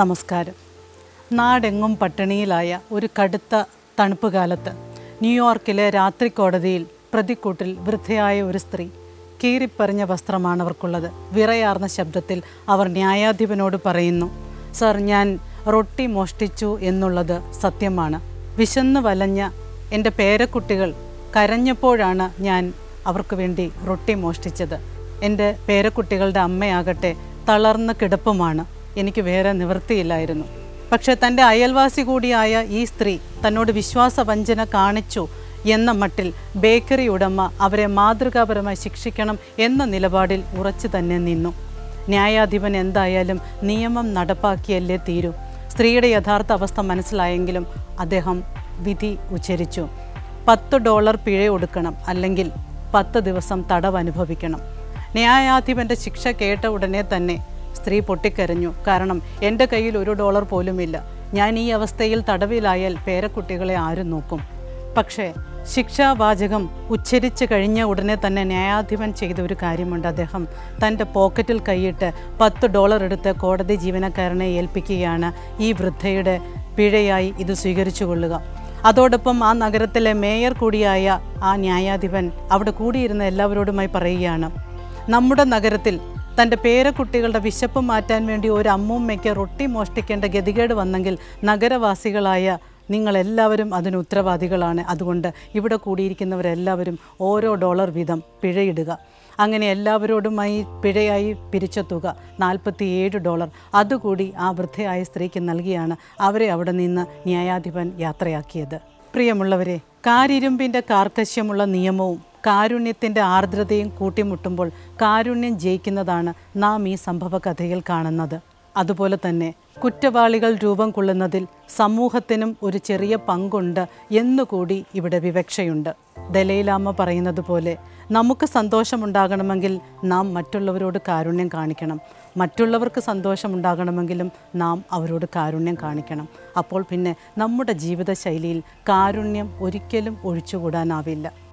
നമസ്കാരം. നാടെങ്ങും പട്ടിണിയിലായ ഒരു കടുത്ത തണുപ്പ് കാലത്ത് ന്യൂയോർക്കിലെ രാത്രി കോടതിയിൽ പ്രതിക്കൂട്ടിൽ വൃദ്ധയായ ഒരു സ്ത്രീ കീറിപ്പറിഞ്ഞ വസ്ത്രമാണ് അവർക്കുള്ളത്. വിറയാർന്ന ശബ്ദത്തിൽ അവർ ന്യായാധിപനോട് പറയുന്നു സർ ഞാൻ റൊട്ടി മോഷ്ടിച്ചു എന്നുള്ളത് സത്യമാണ്. വിശന്ന് വലഞ്ഞ എന്റെ പേരക്കുട്ടികൾ കരഞ്ഞപ്പോഴാണ് ഞാൻ അവർക്ക് വേണ്ടി റൊട്ടി മോഷ്ടിച്ചത്. എന്റെ പേരക്കുട്ടികളുടെ അമ്മയാകട്ടെ തളർന്ന കിടപ്പുമാണ്. എനിക്ക് വേറെ നിവൃത്തിയില്ലായിരുന്നു. പക്ഷേ തന്റെ അയൽവാസി കൂടിയായ ഈ സ്ത്രീ തന്നോട് വിശ്വാസവഞ്ചന കാണിച്ചു എന്ന മട്ടിൽ ബേക്കറി ഉടമ അവരെ മാതൃകാപരമായി ശിക്ഷിക്കണം എന്ന നിലപാടിൽ ഉറച്ചു തന്നെ നിന്നു. ന്യായാധിപൻ എന്തായാലും നിയമം നടപ്പാക്കിയല്ലേ തീരൂ. സ്ത്രീയുടെ യഥാർത്ഥ അവസ്ഥ മനസ്സിലായെങ്കിലും അദ്ദേഹം വിധി ഉച്ചരിച്ചു. പത്ത് ഡോളർ പിഴ കൊടുക്കണം അല്ലെങ്കിൽ പത്ത് ദിവസം തടവ് അനുഭവിക്കണം ന്യായാധിപന്റെ ശിക്ഷ കേട്ട ഉടനെ തന്നെ സ്ത്രീ പൊട്ടിക്കരഞ്ഞു. കാരണം എന്റെ കയ്യിൽ ഒരു ഡോളർ പോലുമില്ല. ഞാൻ ഈ അവസ്ഥയിൽ തടവിലായാൽ പേരക്കുട്ടികളെ ആരും നോക്കും. പക്ഷേ ശിക്ഷാവാചകം ഉച്ചരിച്ചു കഴിഞ്ഞ ഉടനെ തന്നെ ന്യായാധിപൻ ചെയ്ത ഒരു കാര്യമുണ്ട് അദ്ദേഹം. തന്റെ പോക്കറ്റിൽ കൈയിട്ട് പത്ത് ഡോളർ എടുത്ത് കോടതി ജീവനക്കാരനെ ഏൽപ്പിക്കുകയാണ് ഈ വൃദ്ധയുടെ പിഴയായി ഇത് സ്വീകരിച്ചു കൊള്ളുക. അതോടൊപ്പം ആ നഗരത്തിലെ മേയർ കൂടിയായ ആ ന്യായാധിപൻ അവിടെ കൂടിയിരുന്ന എല്ലാവരോടുമായി പറയുകയാണ് നമ്മുടെ നഗരത്തിൽ തന്റെ പേരക്കുട്ടികളുടെ വിശപ്പ് മാറ്റാൻ വേണ്ടി ഒരു അമ്മൂമ്മയ്ക്ക് റൊട്ടി മോഷ്ടിക്കേണ്ട ഗതികേട് വന്നെങ്കിൽ നഗരവാസികളായ നിങ്ങളെല്ലാവരും അതിന് ഉത്തരവാദികളാണ്. അതുകൊണ്ട് ഇവിടെ കൂടിയിരിക്കുന്നവരെല്ലാവരും ഓരോ ഡോളർ വീതം പിഴയിടുക. അങ്ങനെ എല്ലാവരോടുമായി പിഴയായി പിരിച്ച തുക നാൽപ്പത്തിയേഴ് ഡോളർ. അതുകൂടി ആ വൃദ്ധയായ സ്ത്രീക്ക് നൽകിയാണ് അവരെ അവിടെ നിന്ന് ന്യായാധിപൻ യാത്രയാക്കിയത്. പ്രിയമുള്ളവരെ കാരിരുമ്പിന്റെ കാർക്കശ്യമുള്ള നിയമവും കാരുണ്യത്തിന്റെ ആർദ്രതയും കൂട്ടിമുട്ടുമ്പോൾ കാരുണ്യം ജയിക്കുന്നതാണ് നാം ഈ സംഭവകഥയിൽ കാണുന്നത്. അതുപോലെ തന്നെ കുറ്റവാളികൾ രൂപം കൊള്ളുന്നതിൽ സമൂഹത്തിനും ഒരു ചെറിയ പങ്കുണ്ട് എന്നുകൂടി ഇവിടെ വിവക്ഷയുണ്ട്. ദലൈലാമ പറയുന്നത് പോലെ നമുക്ക് സന്തോഷമുണ്ടാകണമെങ്കിൽ നാം മറ്റുള്ളവരോട് കാരുണ്യം കാണിക്കണം. മറ്റുള്ളവർക്ക് സന്തോഷമുണ്ടാകണമെങ്കിലും നാം അവരോട് കാരുണ്യം കാണിക്കണം. അപ്പോൾ പിന്നെ നമ്മുടെ ജീവിതശൈലിയിൽ കാരുണ്യം ഒരിക്കലും ഒഴിച്ചുകൂടാനാവില്ല.